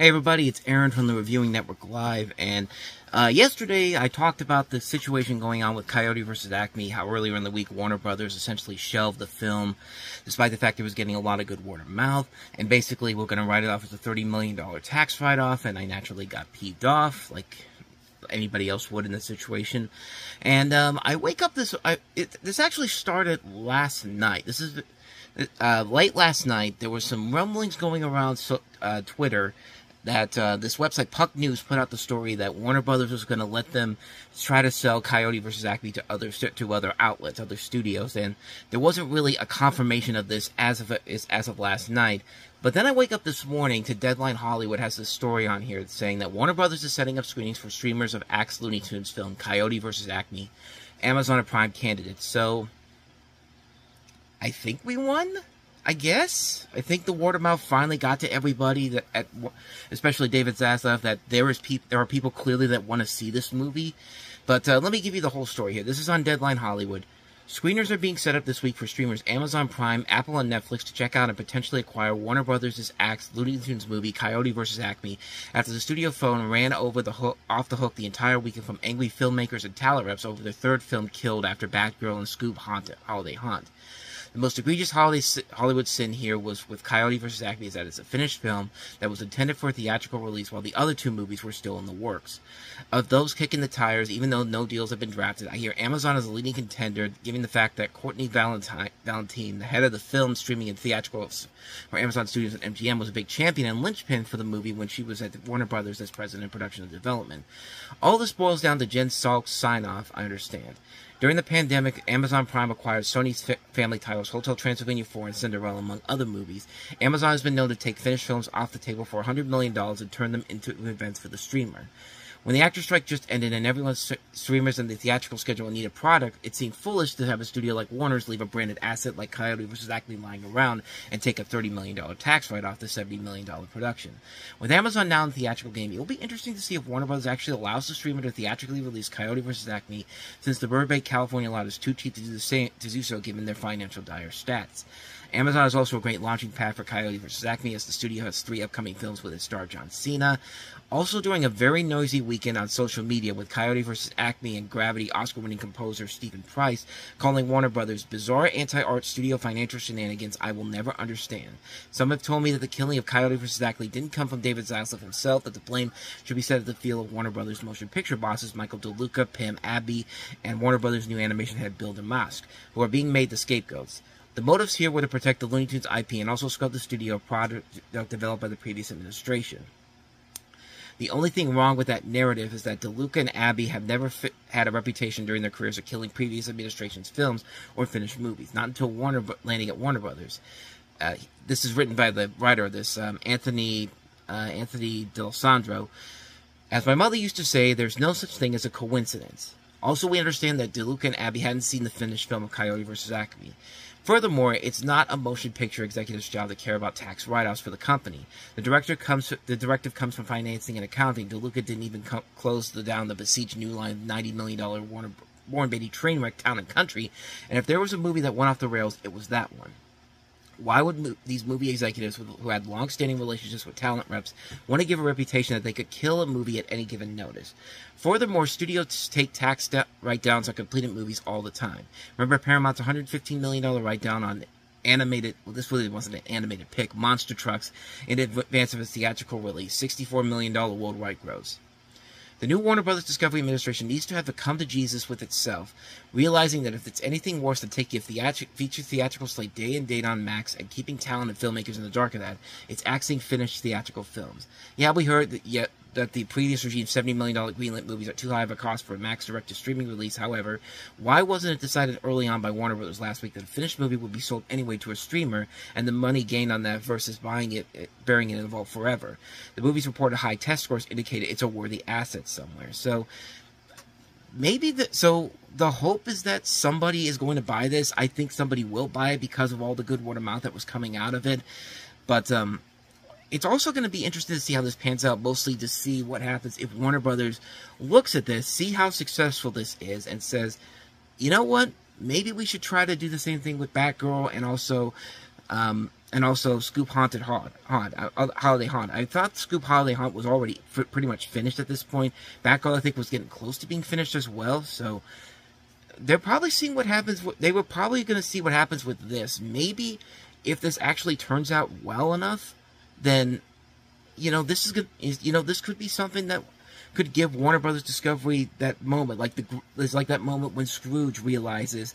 Hey everybody, it's Aaron from the Reviewing Network Live, and uh, yesterday I talked about the situation going on with Coyote vs. Acme, how earlier in the week Warner Brothers essentially shelved the film, despite the fact it was getting a lot of good word of mouth, and basically we're going to write it off as a $30 million tax write-off, and I naturally got peeved off, like anybody else would in this situation. And um, I wake up this, I, it, this actually started last night. This is uh, late last night, there were some rumblings going around so, uh, Twitter that uh, this website Puck News put out the story that Warner Brothers was going to let them try to sell Coyote versus Acme to other to other outlets, other studios, and there wasn't really a confirmation of this as of as of last night. But then I wake up this morning to Deadline Hollywood has this story on here saying that Warner Brothers is setting up screenings for streamers of Axe Looney Tunes film Coyote versus Acme, Amazon a Prime candidates. So I think we won. I guess I think the word of mouth finally got to everybody that, at, especially David Zaslav, that there is peop- there are people clearly that want to see this movie. But uh, let me give you the whole story here. This is on Deadline Hollywood. Screeners are being set up this week for streamers Amazon Prime, Apple, and Netflix to check out and potentially acquire Warner Brothers' Axe Looney Tunes movie Coyote vs. Acme after the studio phone ran over the hook, off the hook the entire weekend from angry filmmakers and talent reps over their third film killed after Batgirl and Scoob Holiday Haunt. The most egregious Hollywood sin here was with Coyote vs. Acme is that it's a finished film that was intended for a theatrical release while the other two movies were still in the works. Of those kicking the tires, even though no deals have been drafted, I hear Amazon is a leading contender, given the fact that Courtney Valentine, Valentine the head of the film streaming and theatricals for Amazon Studios and MGM, was a big champion and linchpin for the movie when she was at Warner Brothers as president of production and development. All this boils down to Jen Salke's sign-off, I understand. During the pandemic, Amazon Prime acquired Sony's family titles Hotel Transylvania 4 and Cinderella, among other movies. Amazon has been known to take finished films off the table for $100 million and turn them into events for the streamer. When the actor strike just ended and everyone's streamers and the theatrical schedule need a product, it seemed foolish to have a studio like Warner's leave a branded asset like Coyote vs. Acme lying around and take a $30 million tax write off the $70 million production. With Amazon now in the theatrical game, it will be interesting to see if Warner Bros. actually allows the streamer to theatrically release Coyote vs. Acme, since the Burbank, California lot is too cheap to do, the same, to do so given their financial dire stats. Amazon is also a great launching pad for Coyote vs. Acme as the studio has three upcoming films with its star John Cena. Also during a very noisy weekend on social media with Coyote vs. Acme and Gravity Oscar-winning composer Steven Price calling Warner Brothers bizarre anti-art studio financial shenanigans I will never understand. Some have told me that the killing of Coyote vs. Acme didn't come from David Zaslav himself, that the blame should be set at the feel of Warner Brothers motion picture bosses Michael DeLuca, Pam Abdy, and Warner Brothers new animation head Bill Damasch, who are being made the scapegoats. The motives here were to protect the Looney Tunes IP and also scrub the studio product developed by the previous administration. The only thing wrong with that narrative is that DeLuca and Abdy have never fi- had a reputation during their careers of killing previous administration's films or finished movies, not until Warner landing at Warner Brothers. Uh, this is written by the writer of this, um, Anthony uh, Anthony D'Alessandro. As my mother used to say, there's no such thing as a coincidence. Also, we understand that DeLuca and Abdy hadn't seen the finished film of Coyote vs. Acme. Furthermore, it's not a motion picture executive's job to care about tax write-offs for the company. The director comes, the directive comes from financing and accounting. DeLuca didn't even close the, down the besieged new line $90 million Warren Beatty train wreck Town and Country, and if there was a movie that went off the rails, it was that one. Why would these movie executives who had long-standing relationships with talent reps want to give a reputation that they could kill a movie at any given notice? Furthermore, studios take tax write-downs on completed movies all the time. Remember Paramount's $115 million write-down on animated, well, this really wasn't an animated pick, Monster Trucks, in advance of its theatrical release, $64 million worldwide gross. The new Warner Brothers Discovery administration needs to have a come to Jesus with itself, realizing that if it's anything worse than taking a theatri- feature theatrical slate day and date on Max and keeping talented filmmakers in the dark of that, it's axing finished theatrical films. Yeah, we heard that yet that the previous regime's $70 million greenlit movies are too high of a cost for a Max direct to streaming release. However, why wasn't it decided early on by Warner Brothers last week that a finished movie would be sold anyway to a streamer and the money gained on that versus buying it, burying it in the vault forever? The movie's reported high test scores indicated it's a worthy asset somewhere. So, maybe the so the hope is that somebody is going to buy this. I think somebody will buy it because of all the good word of mouth that was coming out of it. But um, it's also going to be interesting to see how this pans out, mostly to see what happens if Warner Brothers looks at this, see how successful this is, and says, you know what, maybe we should try to do the same thing with Batgirl and also um, and also Scoob Haunted Haunt, Haunt uh, Holiday Haunt. I thought Scoob Holiday Haunt was already pretty much finished at this point. Batgirl, I think, was getting close to being finished as well. So they're probably seeing what happens. They were probably going to see what happens with this. Maybe if this actually turns out well enough, then you know this is good. You know this could be something that could give Warner Brothers Discovery that moment, like the it's like that moment when Scrooge realizes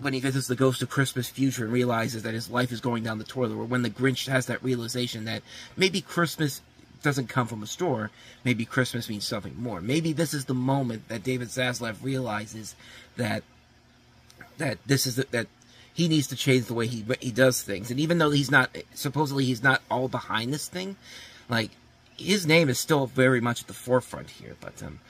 when he visits the ghost of Christmas future and realizes that his life is going down the toilet, or when the Grinch has that realization that maybe Christmas doesn't come from a store, maybe Christmas means something more. Maybe this is the moment that David Zaslav realizes that that this is the, that he needs to change the way he he does things. And even though he's not supposedly he's not all behind this thing, like his name is still very much at the forefront here. But um,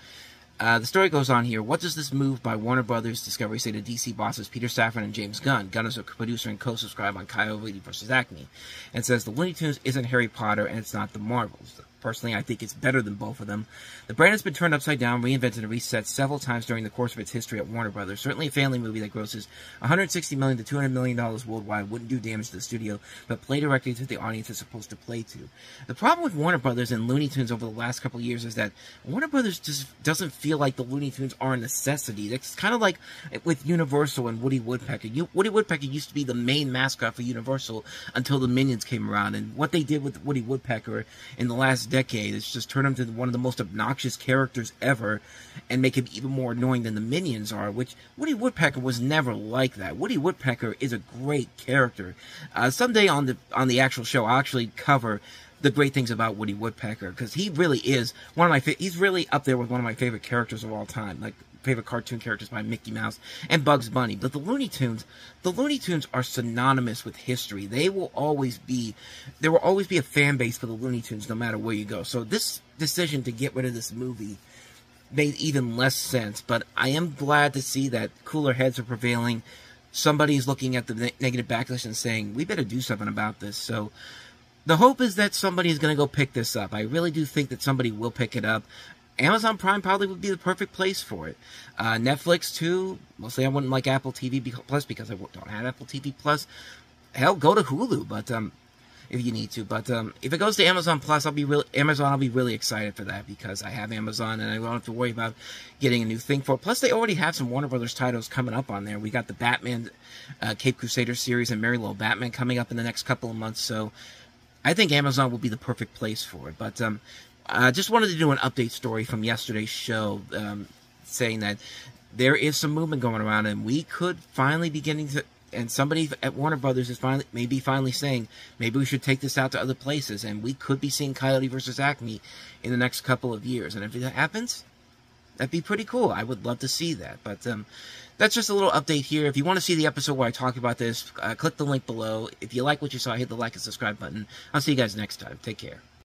uh, the story goes on here. What does this move by Warner Brothers Discovery say to DC bosses Peter Safran and James Gunn? Gunn is a producer and co-subscribe on Coyote vs. Acme, and says the Looney Tunes isn't Harry Potter and it's not the Marvels. Personally, I think it's better than both of them. The brand has been turned upside down, reinvented, and reset several times during the course of its history at Warner Brothers. Certainly a family movie that grosses 160 million to 200 million dollars worldwide wouldn't do damage to the studio, but play directly to the audience it's supposed to play to. The problem with Warner Brothers and Looney Tunes over the last couple years is that Warner Brothers just doesn't feel like the Looney Tunes are a necessity. It's kind of like with Universal and Woody Woodpecker. You, Woody Woodpecker used to be the main mascot for Universal until the Minions came around, and what they did with Woody Woodpecker in the last decade is just turn him to one of the most obnoxious characters ever and make him even more annoying than the minions are, which Woody Woodpecker was never like that. Woody Woodpecker is a great character. Uh, someday on the on the actual show, I'll actually cover the great things about Woody Woodpecker because he really is one of my he's really up there with one of my favorite characters of all time. Like favorite cartoon characters by Mickey Mouse and Bugs Bunny. But the Looney Tunes, the Looney Tunes are synonymous with history. They will always be, there will always be a fan base for the Looney Tunes no matter where you go. So this decision to get rid of this movie made even less sense. But I am glad to see that cooler heads are prevailing. Somebody's looking at the ne negative backlash and saying, we better do something about this. So the hope is that somebody is going to go pick this up. I really do think that somebody will pick it up. Amazon Prime probably would be the perfect place for it. Uh, Netflix too. Mostly, I wouldn't like Apple TV Plus because I don't have Apple TV Plus. Hell, go to Hulu, but um, if you need to. But um, if it goes to Amazon Plus, I'll be really Amazon. I'll be really excited for that because I have Amazon and I don't have to worry about getting a new thing for. it. Plus, they already have some Warner Brothers titles coming up on there. We got the Batman, uh, Caped Crusader series, and Merry Little Batman coming up in the next couple of months. So, I think Amazon will be the perfect place for it. But um, I just wanted to do an update story from yesterday's show, um, saying that there is some movement going around, and we could finally be getting to. And somebody at Warner Brothers is finally, maybe finally saying, maybe we should take this out to other places, and we could be seeing Coyote versus Acme in the next couple of years. And if that happens, that'd be pretty cool. I would love to see that. But um, that's just a little update here. If you want to see the episode where I talk about this, uh, click the link below. If you like what you saw, hit the like and subscribe button. I'll see you guys next time. Take care.